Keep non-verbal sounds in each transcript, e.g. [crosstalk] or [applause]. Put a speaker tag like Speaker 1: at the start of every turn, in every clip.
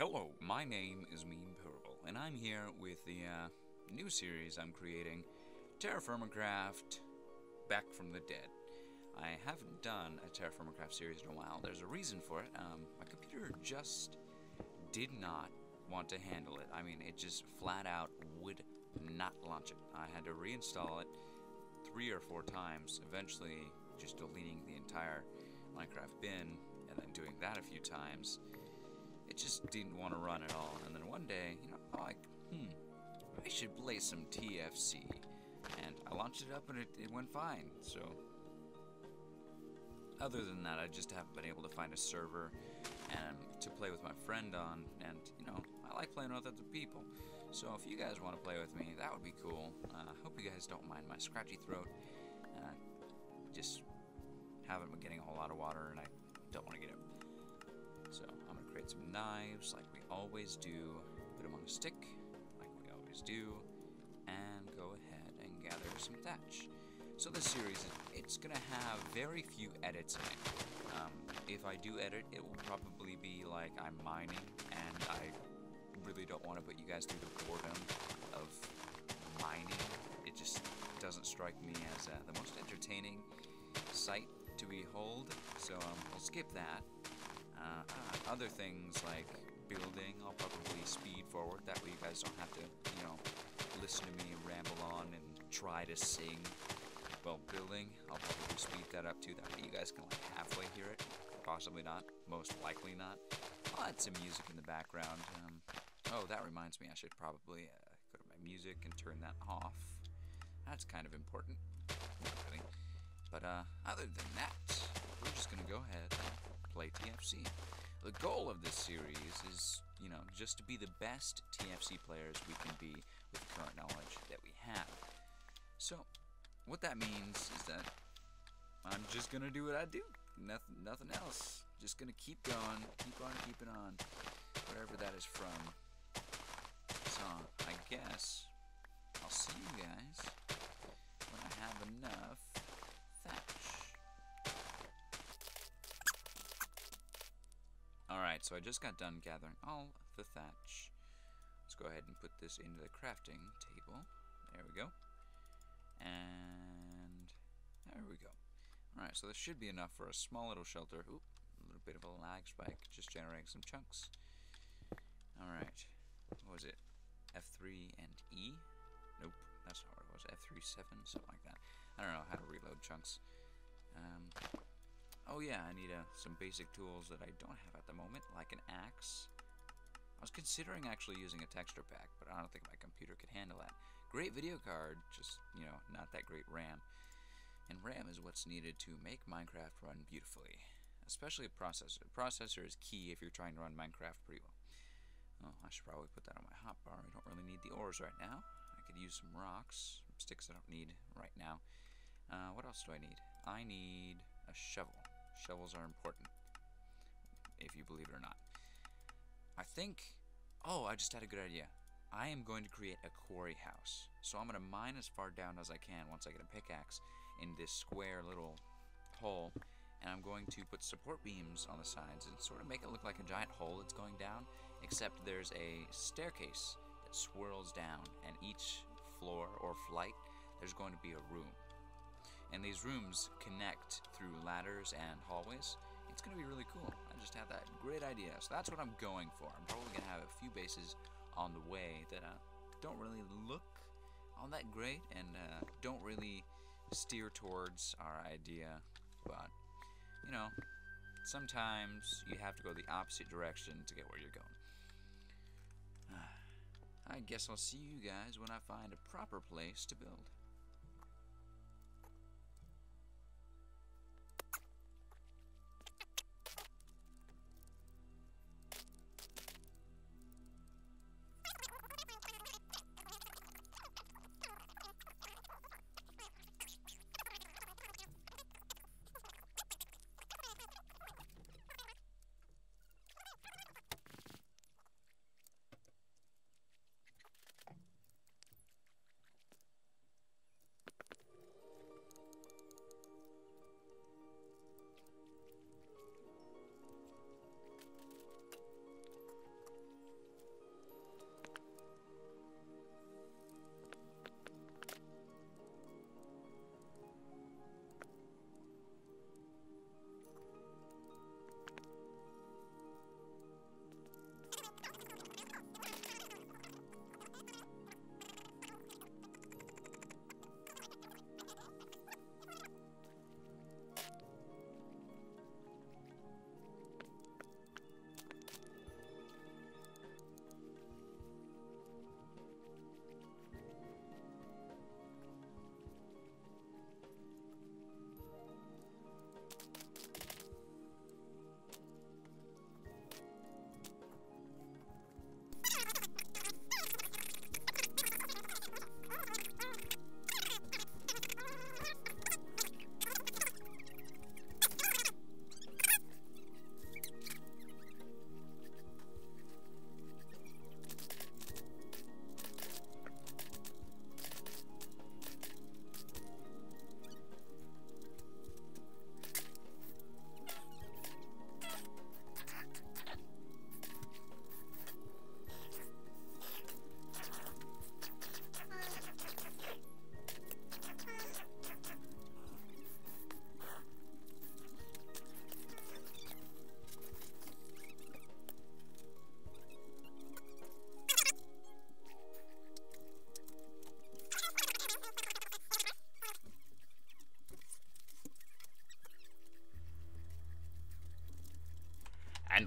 Speaker 1: Hello, my name is Mean Purple, and I'm here with the uh, new series I'm creating, Terra Craft Back from the Dead. I haven't done a Terra Craft series in a while. There's a reason for it. Um, my computer just did not want to handle it. I mean, it just flat out would not launch it. I had to reinstall it three or four times, eventually just deleting the entire Minecraft bin and then doing that a few times it just didn't want to run at all. And then one day, you know, I'm like, hmm, I should play some TFC. And I launched it up and it, it went fine. So, other than that, I just haven't been able to find a server and to play with my friend on. And, you know, I like playing with other people. So if you guys want to play with me, that would be cool. I uh, hope you guys don't mind my scratchy throat. Uh, just haven't been getting a whole lot of water and I don't want to get it. Create some knives like we always do, put them on a stick like we always do, and go ahead and gather some thatch. So this series, it's going to have very few edits in it. Um, if I do edit, it will probably be like I'm mining, and I really don't want to put you guys through the boredom of mining. It just doesn't strike me as uh, the most entertaining sight to behold, so um, we'll skip that. Uh, other things like building, I'll probably speed forward. That way you guys don't have to, you know, listen to me ramble on and try to sing while building. I'll probably speed that up too. That way you guys can like halfway hear it. Possibly not. Most likely not. I'll add some music in the background. Um, oh, that reminds me. I should probably uh, go to my music and turn that off. That's kind of important. Not really. But uh, other than that, we're just going to go ahead play TFC. The goal of this series is, you know, just to be the best TFC players we can be with the current knowledge that we have. So, what that means is that I'm just gonna do what I do. Nothing, nothing else. Just gonna keep going, keep on keeping on, whatever that is from. So, I guess I'll see you guys when I have enough Alright, so I just got done gathering all the thatch. Let's go ahead and put this into the crafting table. There we go. And there we go. Alright, so this should be enough for a small little shelter. Oop, a little bit of a lag spike, just generating some chunks. Alright, what was it? F3 and E? Nope, that's not what it was. F3, 7, something like that. I don't know how to reload chunks. Um, Oh yeah, I need uh, some basic tools that I don't have at the moment, like an axe. I was considering actually using a texture pack, but I don't think my computer could handle that. Great video card, just, you know, not that great RAM. And RAM is what's needed to make Minecraft run beautifully. Especially a processor. A processor is key if you're trying to run Minecraft pretty well. Oh, I should probably put that on my hotbar. I don't really need the ores right now. I could use some rocks, sticks I don't need right now. Uh, what else do I need? I need a shovel. Shovels are important, if you believe it or not. I think... Oh, I just had a good idea. I am going to create a quarry house. So I'm going to mine as far down as I can once I get a pickaxe in this square little hole. And I'm going to put support beams on the sides and sort of make it look like a giant hole that's going down. Except there's a staircase that swirls down. And each floor or flight, there's going to be a room and these rooms connect through ladders and hallways. It's going to be really cool. I just had that great idea. So that's what I'm going for. I'm probably going to have a few bases on the way that uh, don't really look all that great and uh, don't really steer towards our idea. But, you know, sometimes you have to go the opposite direction to get where you're going. [sighs] I guess I'll see you guys when I find a proper place to build.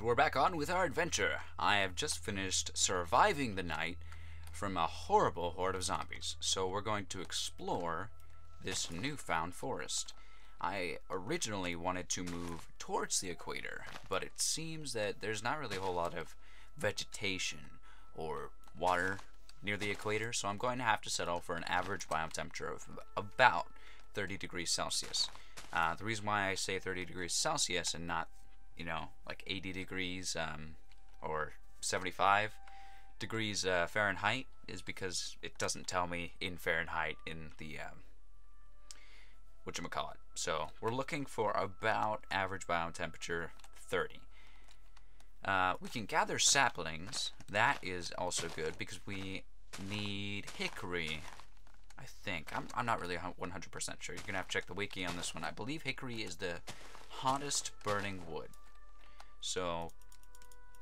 Speaker 1: We're back on with our adventure. I have just finished surviving the night from a horrible horde of zombies, so we're going to explore this newfound forest. I originally wanted to move towards the equator, but it seems that there's not really a whole lot of vegetation or water near the equator, so I'm going to have to settle for an average biome temperature of about 30 degrees Celsius. Uh, the reason why I say 30 degrees Celsius and not, you know, like 80 degrees um, or 75 degrees uh, Fahrenheit is because it doesn't tell me in Fahrenheit in the um, whatchamacallit. So we're looking for about average biome temperature 30. Uh, we can gather saplings. That is also good because we need hickory. I think. I'm, I'm not really 100% sure. You're going to have to check the wiki on this one. I believe hickory is the hottest burning wood. So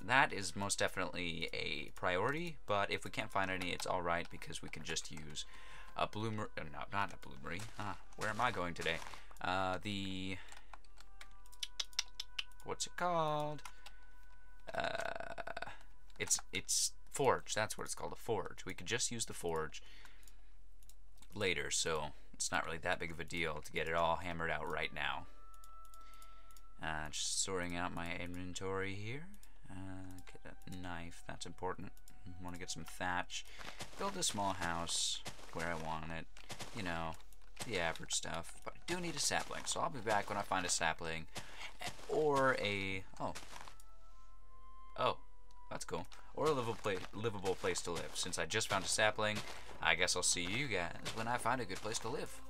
Speaker 1: that is most definitely a priority, but if we can't find any, it's alright because we can just use a bloomer, uh, no, not a bloomery, ah, where am I going today? Uh, the, what's it called? Uh, it's, it's forge, that's what it's called, a forge. We could just use the forge later, so it's not really that big of a deal to get it all hammered out right now. Uh, just sorting out my inventory here. Uh, get a knife, that's important. Want to get some thatch. Build a small house where I want it. You know, the average stuff. But I do need a sapling, so I'll be back when I find a sapling. Or a... Oh. Oh, that's cool. Or a livable, pla livable place to live. Since I just found a sapling, I guess I'll see you guys when I find a good place to live.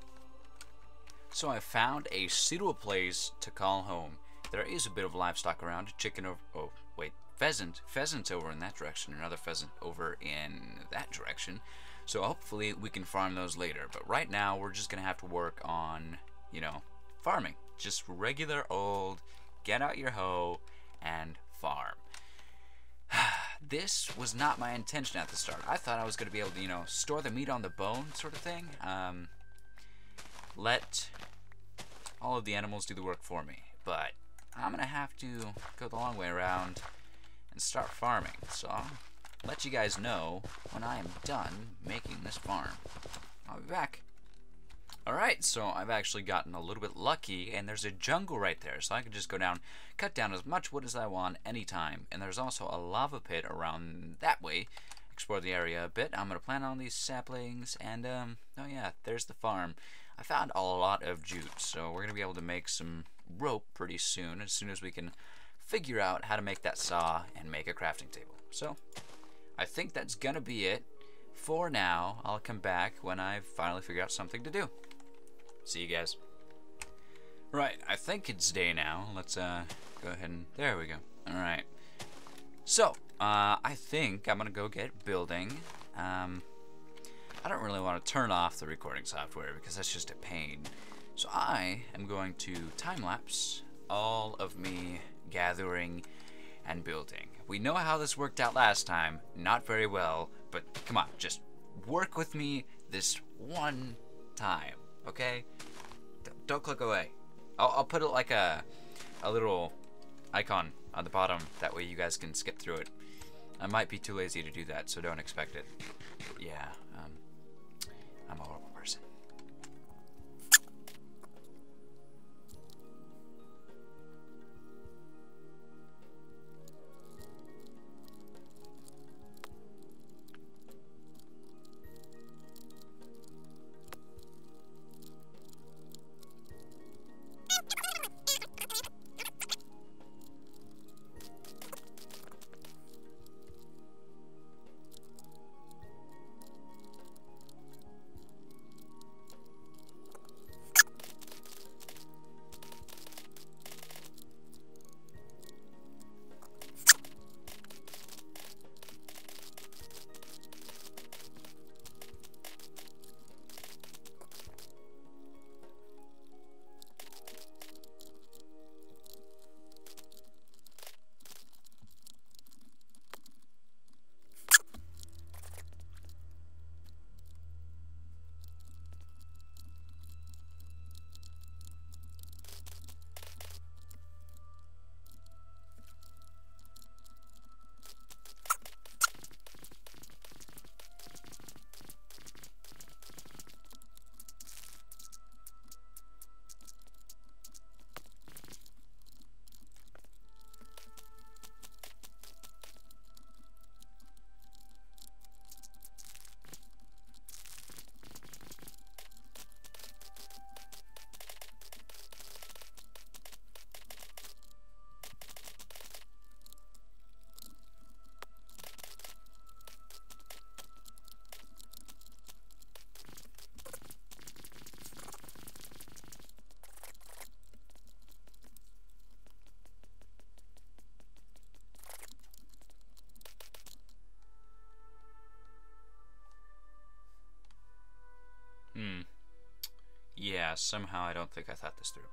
Speaker 1: So I found a suitable place to call home. There is a bit of livestock around. Chicken over... Oh, wait. Pheasant. Pheasant's over in that direction. Another pheasant over in that direction. So hopefully we can farm those later. But right now we're just going to have to work on, you know, farming. Just regular old, get out your hoe and farm. [sighs] this was not my intention at the start. I thought I was going to be able to, you know, store the meat on the bone sort of thing. Um, let all of the animals do the work for me. But I'm going to have to go the long way around and start farming. So I'll let you guys know when I am done making this farm. I'll be back. Alright, so I've actually gotten a little bit lucky, and there's a jungle right there, so I can just go down, cut down as much wood as I want anytime. And there's also a lava pit around that way. Explore the area a bit. I'm going to plant on these saplings, and, um, oh yeah, there's the farm. I found a lot of jute, so we're going to be able to make some rope pretty soon, as soon as we can figure out how to make that saw and make a crafting table. So, I think that's going to be it. For now, I'll come back when I finally figure out something to do. See you guys. Right, I think it's day now. Let's uh, go ahead and... There we go. Alright. So, uh, I think I'm going to go get building. Um, I don't really want to turn off the recording software because that's just a pain. So I am going to time-lapse all of me gathering and building. We know how this worked out last time. Not very well, but come on, just work with me this one time okay? D don't click away. I'll, I'll put it like a, a little icon on the bottom. That way you guys can skip through it. I might be too lazy to do that, so don't expect it. Yeah, um, I'm a Yeah, somehow I don't think I thought this through.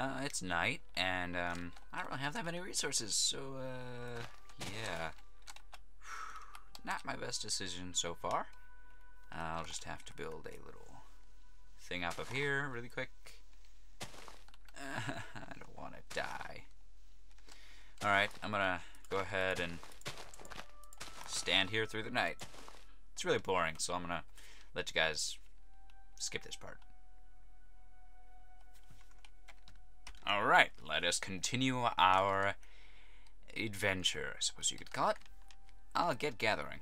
Speaker 1: Uh, it's night, and um, I don't really have that many resources, so uh, yeah. [sighs] Not my best decision so far. I'll just have to build a little thing up of here really quick. [laughs] I don't want to die. Alright, I'm gonna go ahead and stand here through the night. It's really boring, so I'm gonna let you guys skip this part. Alright, let us continue our adventure, I suppose you could call it. I'll get gathering.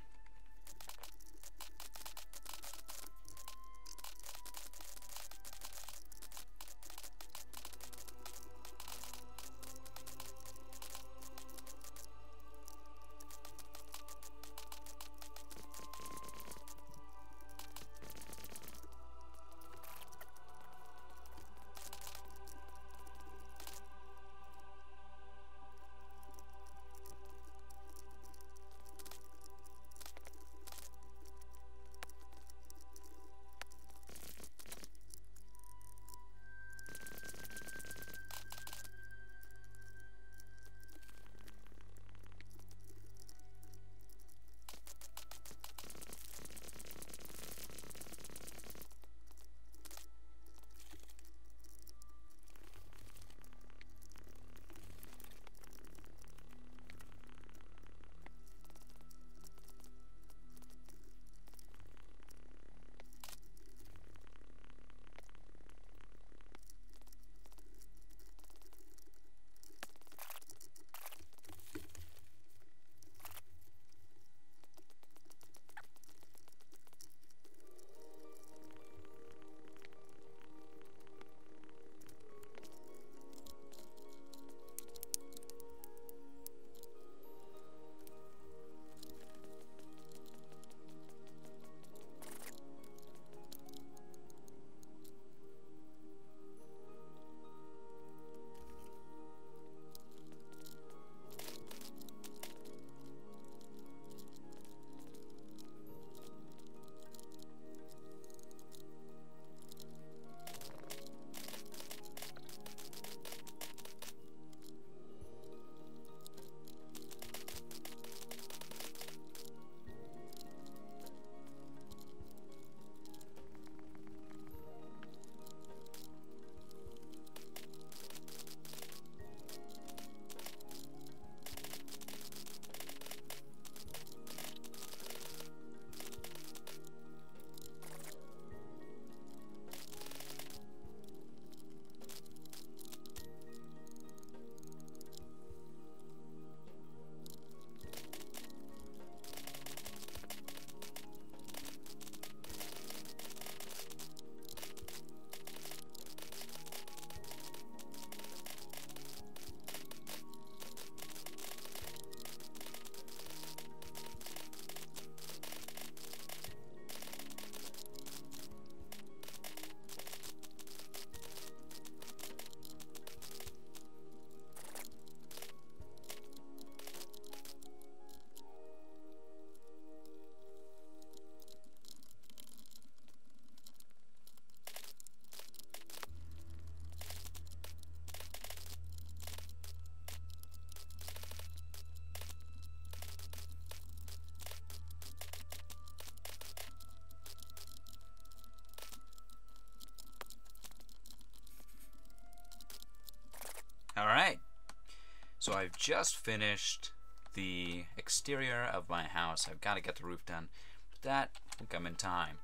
Speaker 1: So I've just finished the exterior of my house. I've got to get the roof done, but that will come in time.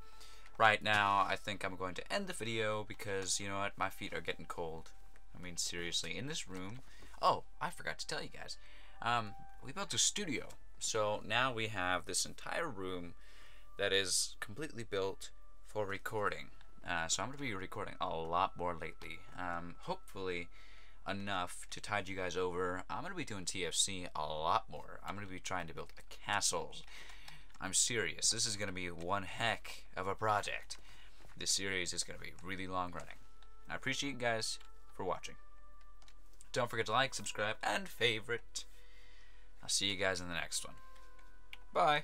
Speaker 1: Right now, I think I'm going to end the video because, you know what, my feet are getting cold. I mean, seriously, in this room... Oh, I forgot to tell you guys. Um, we built a studio. So now we have this entire room that is completely built for recording. Uh, so I'm going to be recording a lot more lately. Um, hopefully enough to tide you guys over. I'm going to be doing TFC a lot more. I'm going to be trying to build castles. I'm serious. This is going to be one heck of a project. This series is going to be really long running. I appreciate you guys for watching. Don't forget to like, subscribe, and favorite. I'll see you guys in the next one. Bye.